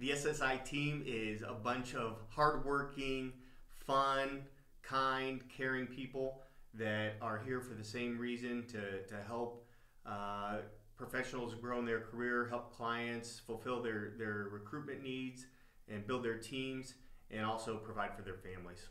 The SSI team is a bunch of hardworking, fun, kind, caring people that are here for the same reason to, to help uh, professionals grow in their career, help clients fulfill their, their recruitment needs, and build their teams, and also provide for their families.